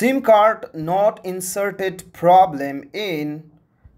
SIM card not inserted problem in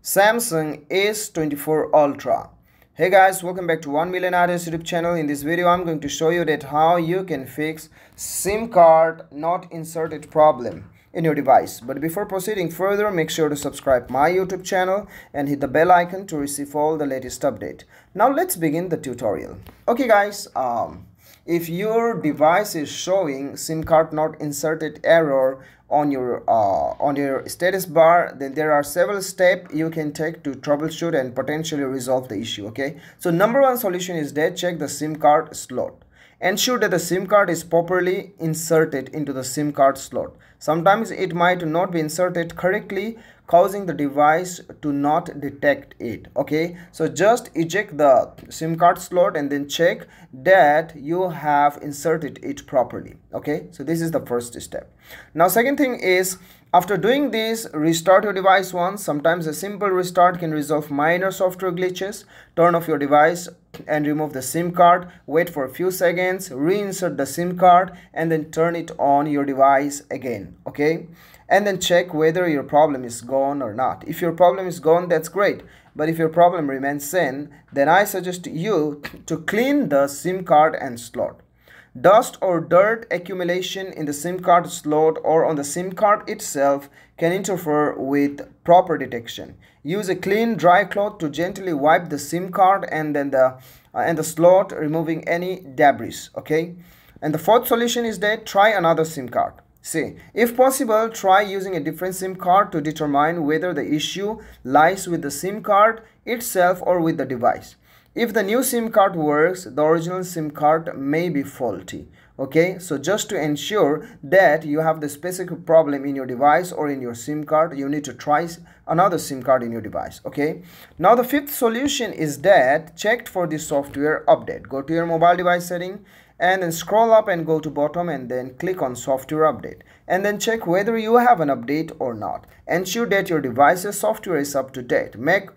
Samsung S24 Ultra. Hey guys, welcome back to 1 Million Ideas YouTube channel. In this video, I'm going to show you that how you can fix SIM card not inserted problem in your device. But before proceeding further, make sure to subscribe my YouTube channel and hit the bell icon to receive all the latest update. Now let's begin the tutorial. Okay guys, um, if your device is showing sim card not inserted error on your uh, on your status bar then there are several steps you can take to troubleshoot and potentially resolve the issue okay? So number one solution is that check the sim card slot ensure that the sim card is properly inserted into the sim card slot. Sometimes it might not be inserted correctly causing the device to not detect it okay? So just eject the sim card slot and then check that you have inserted it properly okay? So this is the first step. Now second thing is after doing this restart your device once sometimes a simple restart can resolve minor software glitches turn off your device and remove the sim card wait for a few seconds reinsert the sim card and then turn it on your device again okay and then check whether your problem is gone or not. If your problem is gone, that's great. But if your problem remains same, then I suggest you to clean the SIM card and slot. Dust or dirt accumulation in the SIM card slot or on the SIM card itself can interfere with proper detection. Use a clean dry cloth to gently wipe the SIM card and then the uh, and the slot removing any debris, okay? And the fourth solution is that try another SIM card. See, if possible, try using a different SIM card to determine whether the issue lies with the SIM card itself or with the device. If the new SIM card works, the original SIM card may be faulty. Okay, so just to ensure that you have the specific problem in your device or in your SIM card, you need to try another SIM card in your device. Okay, now the fifth solution is that check for the software update. Go to your mobile device setting and then scroll up and go to bottom and then click on software update and then check whether you have an update or not ensure that your device's software is up to date make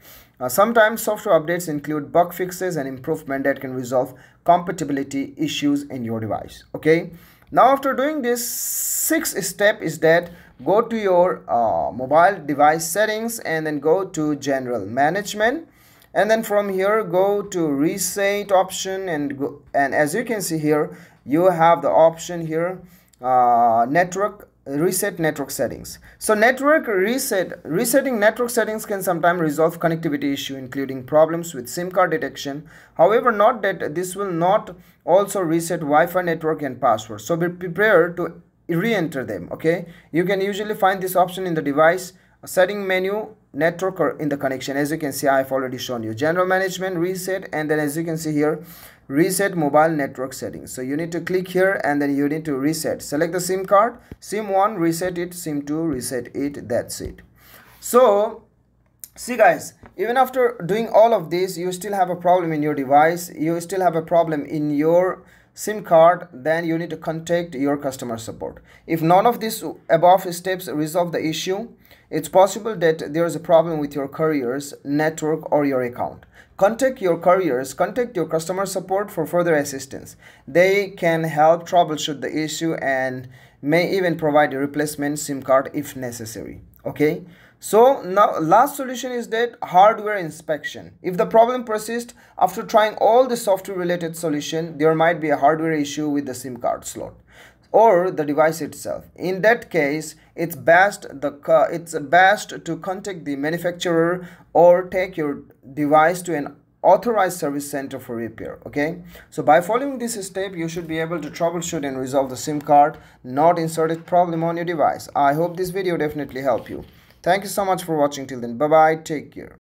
sometimes software updates include bug fixes and improvement that can resolve compatibility issues in your device okay? Now after doing this sixth step is that go to your uh, mobile device settings and then go to general management. And then from here go to reset option and go and as you can see here you have the option here uh, network reset network settings. So network reset resetting network settings can sometimes resolve connectivity issue including problems with sim card detection. However not that this will not also reset wi-fi network and password. So be prepared to re-enter them okay? You can usually find this option in the device setting menu network or in the connection. As you can see i've already shown you. General management reset and then as you can see here reset mobile network settings. So you need to click here and then you need to reset. Select the sim card sim 1 reset it sim 2 reset it that's it. So see guys even after doing all of this you still have a problem in your device you still have a problem in your SIM card, then you need to contact your customer support. If none of these above steps resolve the issue, it's possible that there is a problem with your carrier's network or your account. Contact your carriers, contact your customer support for further assistance. They can help troubleshoot the issue and may even provide a replacement SIM card if necessary. Okay. So now last solution is that hardware inspection. If the problem persists after trying all the software related solution, there might be a hardware issue with the SIM card slot or the device itself. In that case, it's best the it's best to contact the manufacturer or take your device to an authorized service center for repair okay so by following this step you should be able to troubleshoot and resolve the sim card not inserted problem on your device i hope this video definitely help you Thank you so much for watching till then. Bye bye. Take care.